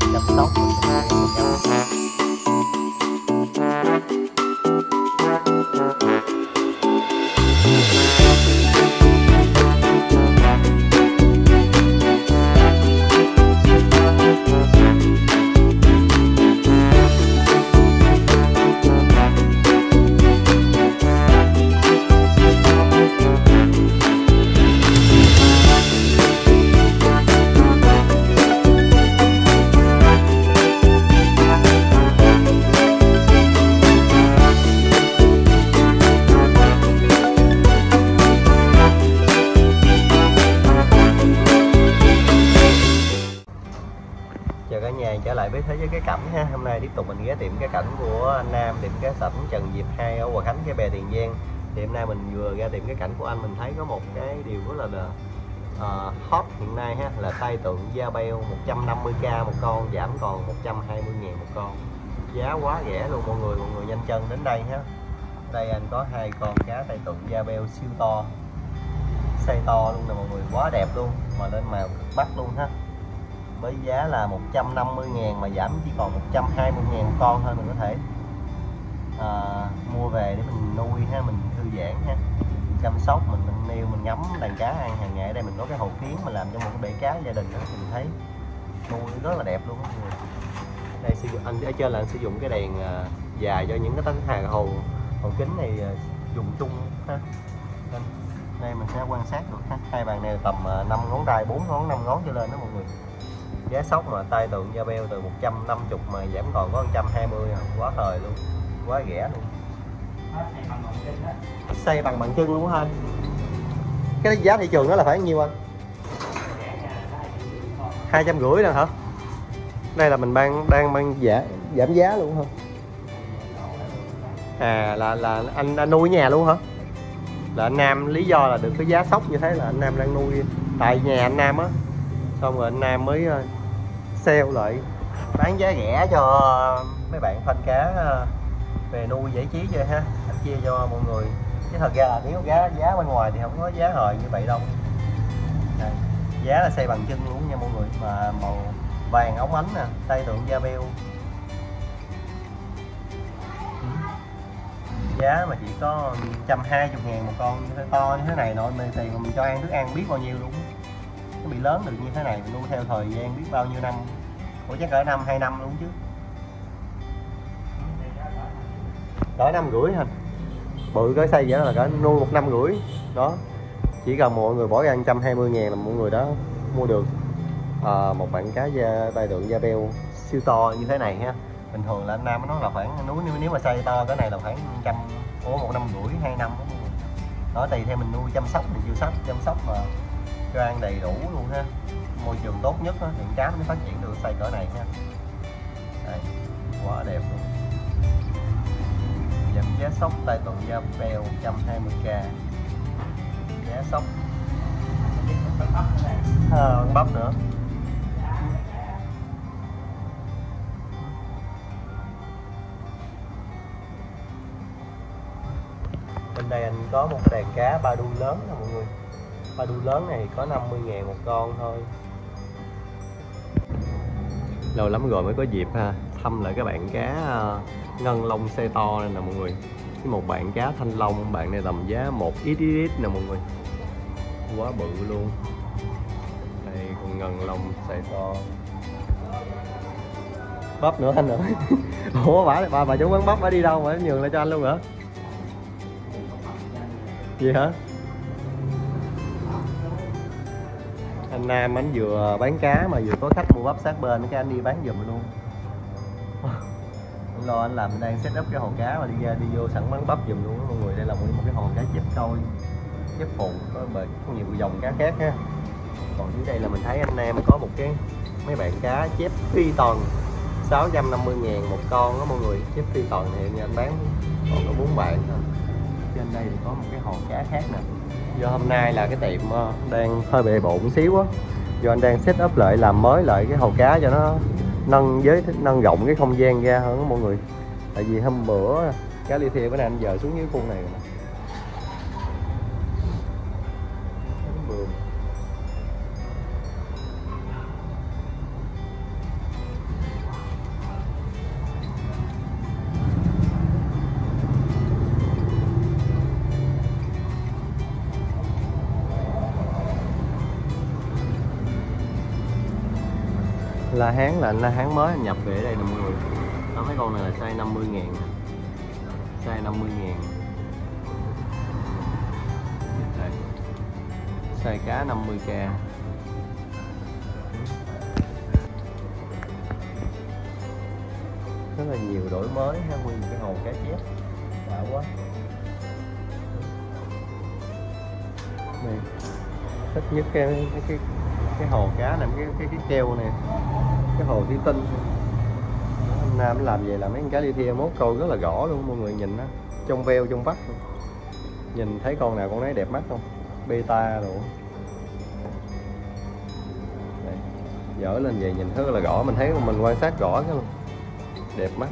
chăm sóc ghé tiệm cái cảnh của anh Nam tiệm cá sẩm Trần Diệp 2 ở Hòa Khánh cái bè Tiền Giang. Thì hôm nay mình vừa ra tiệm cái cảnh của anh mình thấy có một cái điều rất là uh, hot hiện nay ha là tay tượng da beo 150k một con giảm còn 120 ngàn một con. Giá quá rẻ luôn mọi người mọi người nhanh chân đến đây ha. Đây anh có hai con cá tay tượng da beo siêu to xây to luôn nè mọi người quá đẹp luôn mà lên màu cực mắt luôn ha với giá là 150 ngàn mà giảm chỉ còn 120 ngàn con thôi mình có thể à, mua về để mình nuôi ha mình thư giãn ha. Chăm sóc mình nâng niu mình ngắm đàn cá ăn hàng ngày ở đây mình có cái hồ kiến mà làm cho một cái bể cá gia đình đó thì mình thấy nuôi rất là đẹp luôn á mọi người. Đây sử dụng anh ở trên là anh sử dụng cái đèn à, dài cho những cái tấm hàng hồ hồ kính này à, dùng chung ha. Nên đây mình sẽ quan sát được ha. Hai bàn này tầm à, 5 ngón tay 4 ngón 5 ngón trở lên đó mọi người giá sóc mà tay tượng da beo từ 150 mà giảm còn có 120 à. quá thời luôn quá rẻ luôn. Xây bằng bằng chân luôn anh? Cái giá thị trường đó là phải nhiêu anh? hai trăm rưỡi nè hả? Đây là mình đang đang mang giả, giảm giá luôn hả? À là là anh, anh nuôi nhà luôn hả? Là anh Nam lý do là được cái giá sốc như thế là anh Nam đang nuôi tại nhà anh Nam á xong rồi anh Nam mới ờ, sale lại. Bán giá rẻ cho mấy bạn phanh cá ờ, về nuôi giải trí chơi ha. Anh chia cho mọi người. Chứ thật ra là nếu giá giá bên ngoài thì không có giá hời như vậy đâu. Đây, giá là xây bằng chân luôn nha mọi người. Mà màu vàng ống ánh nè tay tượng da beo. Ừ. Giá mà chỉ có 120 ngàn một con như thế to như thế này nội mê tiền mà mình cho ăn thức ăn biết bao nhiêu luôn nó bị lớn được như thế này mình nuôi theo thời gian biết bao nhiêu năm. Ủa chắc cỡ năm hai năm luôn chứ. Cỡ năm rưỡi hả? Bự cái xây vậy là cỡ nuôi một năm rưỡi. Đó. Chỉ cần mọi người bỏ ra 120 ngàn là mọi người đó mua được à, một bạn cá da tay tượng da beo siêu to như thế này ha. Bình thường là anh Nam nó là khoảng núi nếu, nếu mà xây to cái này là khoảng trăm ủa một năm rưỡi hai năm đó mọi người. Đó tùy theo mình nuôi chăm sóc mình chịu sóc chăm sóc mà cho ăn đầy đủ luôn ha. Môi trường tốt nhất đó, thì cá mới phát triển được xây cỡ này ha. Đây, quá đẹp luôn. Giảm giá sóc tay tuần da bèo 120k giá sóc. À, bắp nữa. Bên đây anh có một đàn cá ba đuôi lớn nè mọi người ba đu lớn này có 50 ngàn một con thôi. Lâu lắm rồi mới có dịp ha. Thăm lại các bạn cá ờ, ngân long xe to này nè mọi người. Cái một bạn cá thanh long, bạn này tầm giá một ít ít ít nè mọi người. Quá bự luôn. Đây, con ngân long xe to. Bắp nữa anh nữa ủa, bà bà bà chú quán bắp bà đi đâu mà nhường lại cho anh luôn hả? Gì hả? Anh Nam anh vừa bán cá mà vừa có khách mua bắp sát bên, cái anh đi bán giùm luôn. Anh lo anh làm đang set up cái hồ cá mà đi ra, đi vô sẵn bán bắp giùm luôn đó mọi người. Đây là một một cái hồ cá chép trôi, chép phụ, có bề, có nhiều dòng cá khác ha. Còn dưới đây là mình thấy anh Nam có một cái mấy bạn cá chép phi toàn 650 ngàn một con đó mọi người. Chép phi toàn thì anh bán còn có bốn bạn thôi. Trên đây thì có một cái hồ cá khác nè do hôm nay là cái tiệm ờ, đang hơi bề bộn xíu á. Do anh đang set up lại, làm mới lại cái hồ cá cho nó nâng giới, nâng rộng cái không gian ra hơn đó mọi người. Tại vì hôm bữa, cá ly thia bữa nay anh giờ xuống dưới khu này rồi la hán là la hán mới anh nhập về đây nè mọi người. Đó mấy con này là size 50 ngàn nè. size 50 ngàn. Đây. size cá 50k rất là nhiều đổi mới ha nguyên cái hồ cá chép. Đã quá. Này thích nhất cái cái cái, cái hồ cá này cái cái cái treo này cái hồ thủy tinh. Anh Nam làm vậy là mấy con cá li thia mốt câu rất là rõ luôn, mọi người nhìn á. Trong veo, trong vắt luôn. nhìn thấy con nào con nấy đẹp mắt không? Beta rồi dở lên về nhìn rất là rõ mình thấy mình quan sát rõ cái luôn. Đẹp mắt.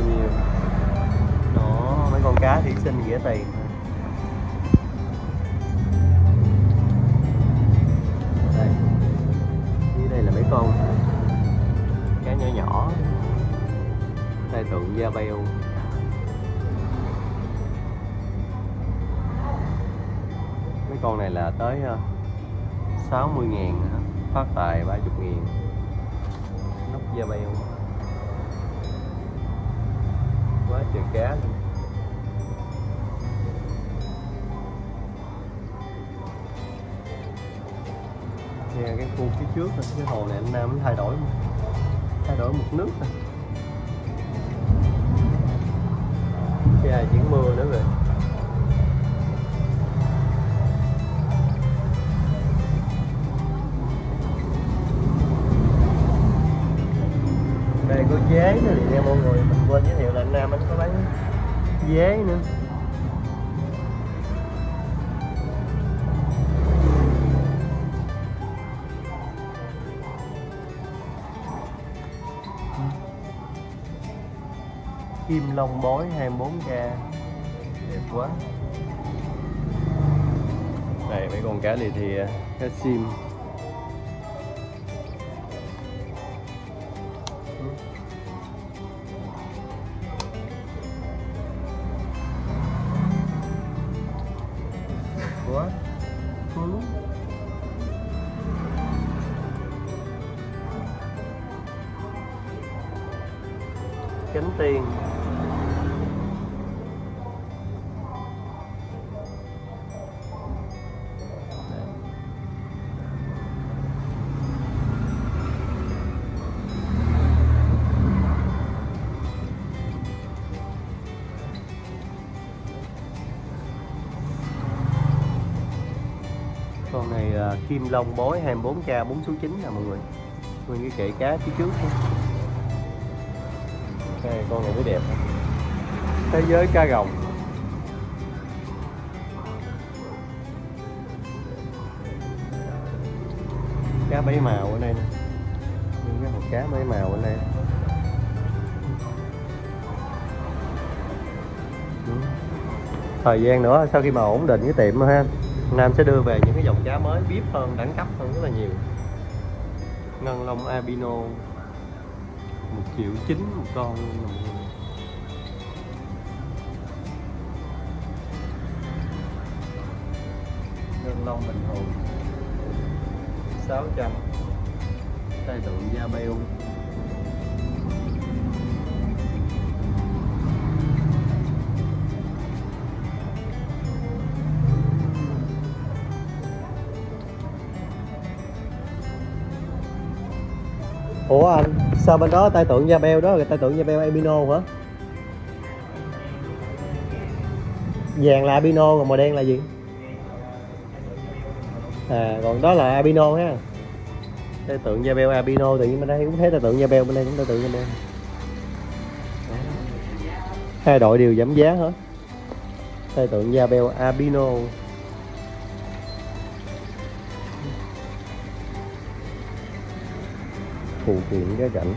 Rất là nhiều đó mấy con cá thủy sinh dễ tiền đây. Dưới đây là mấy con cá nhỏ nhỏ. Tay tượng da beo. Mấy con này là tới ờ, 60 ngàn hả? phát tài 30 ngàn. Nóc da beo quá trời cá luôn. Nè cái khu phía trước này, cái hồ này anh Nam mới thay đổi thay đổi mực nước nè. Cái ai chuyển mưa nữa rồi. Nha mọi người, mình quên giới thiệu là anh Nam, anh có bán dế nữa. Kim long bối 24k đẹp quá. Này, mấy con cá này thì à, cá sim. Cánh tiên con này là kim long bối 24k 4 số 9 nè mọi người nguyên cái kệ cá phía trước nữa. Đây, con này mới đẹp. Thế giới cá rồng. Cá bảy màu ở đây nè. Những cái hộp cá bảy màu ở đây. Ừ. Thời gian nữa sau khi mà ổn định cái tiệm ha Nam sẽ đưa về những cái dòng cá mới bíp hơn đẳng cấp hơn rất là nhiều. Ngân long albino một triệu chín một con luôn mọi người. đơn lông bình thường 600 tai tượng da beo Ủa anh, sao bên đó tai tượng da beo đó là tai tượng da beo albino hả? Vàng là albino còn màu đen là gì? À còn đó là albino ha. Tai tượng da beo albino tự nhiên bên đây cũng thấy tai tượng da beo bên đây cũng tai tượng da beo. Hai đội đều giảm giá hết. Tai tượng da beo albino. phụ kiện cái cảnh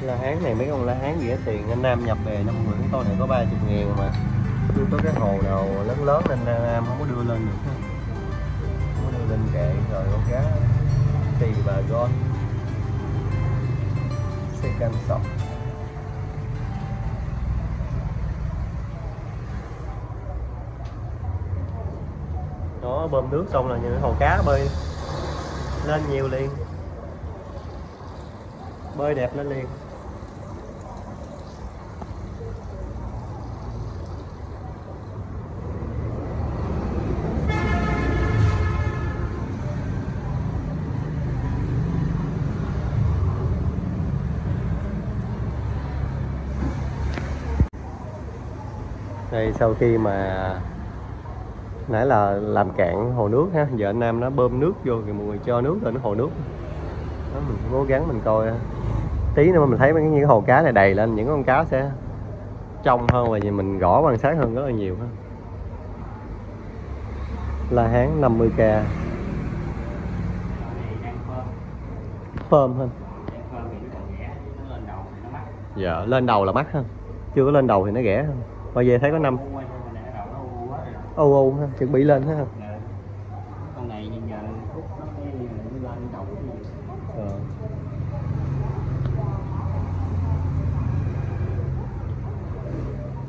la hán này, mấy con la hán rẻ tiền. Anh Nam nhập về năm người Nguyễn tôi này có 30 ngàn mà. Chưa có cái hồ nào lớn lớn nên Nam không có đưa lên được kệ rồi, con cá tì bà gon second sọc. Đó, bơm nước xong là những hồ cá bơi lên nhiều liền. Bơi đẹp lên liền. Đây sau khi mà nãy là làm cạn hồ nước ha giờ anh Nam nó bơm nước vô thì mọi người cho nước lên hồ nước. Đó, mình cố gắng mình coi tí nữa mà mình thấy mấy những cái hồ cá này đầy lên những con cá sẽ trong hơn và mình gõ quan sát hơn rất là nhiều ha. La Hán 50k phơm hơn. Dạ lên đầu là mắc ha. Chưa có lên đầu thì nó rẻ hơn bao giờ thấy có năm ô ô ha chuẩn bị lên ha con này nhìn giờ khúc nó mới mới lên đầu Ờ.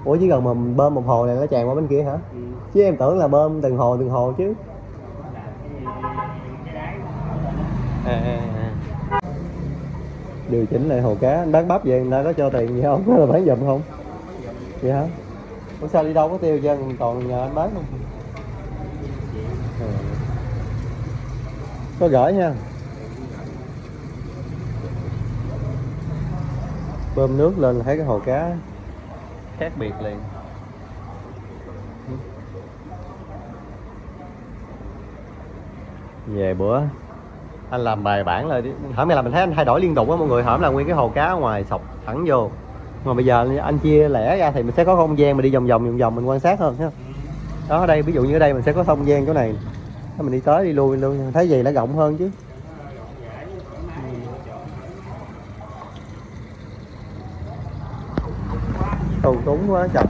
Ủa chỉ cần mà bơm một hồ này nó tràn qua bên kia hả? ừ. Chứ em tưởng là bơm từng hồ từng hồ chứ. nó. À, à, à. Điều chỉnh lại hồ cá, anh bán bắp vậy người ta có cho tiền gì không? Hay là bán giùm không? Vậy hả? Ủa sao đi đâu có tiêu chứ, còn nhờ anh bán không? Ừ. Có gửi nha. Bơm nước lên thấy cái hồ cá khác biệt liền. Về bữa anh làm bài bản lại đi hởm này là mình thấy anh thay đổi liên tục á mọi người hởm là nguyên cái hồ cá ở ngoài sọc thẳng vô mà bây giờ anh chia lẻ ra thì mình sẽ có không gian, mình đi vòng vòng vòng vòng, mình quan sát hơn ha đó, ở đây, ví dụ như ở đây mình sẽ có không gian chỗ này. Mình đi tới, đi lui luôn thấy gì nó rộng hơn chứ. Tù túng quá chặt